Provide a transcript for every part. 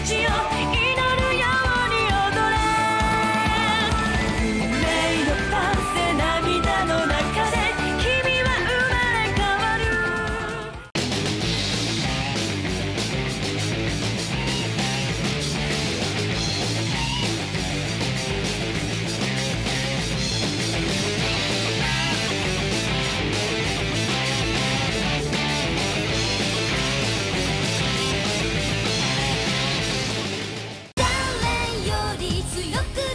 energy. り強く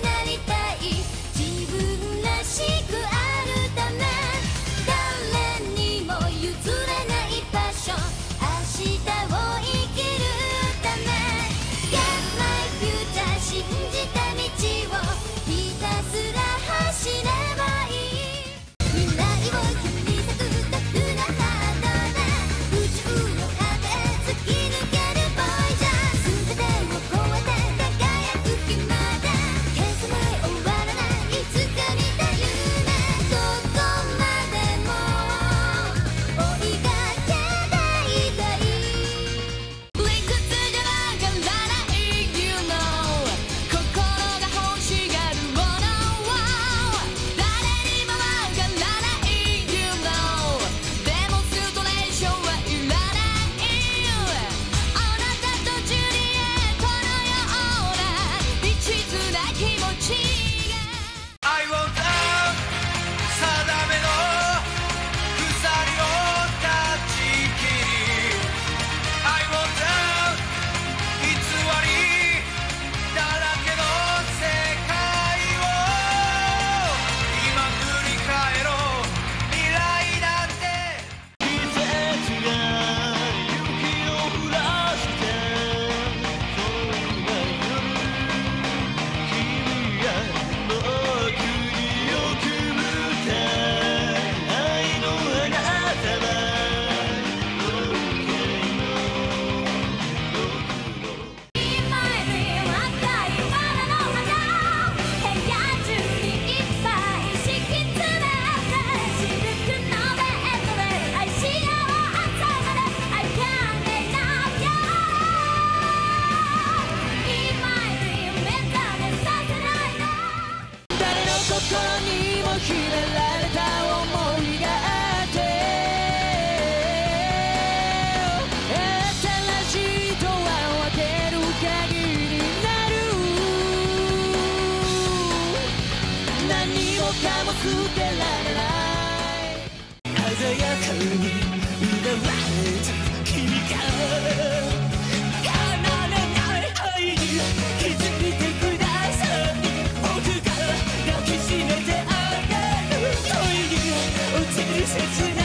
you it's a tonight.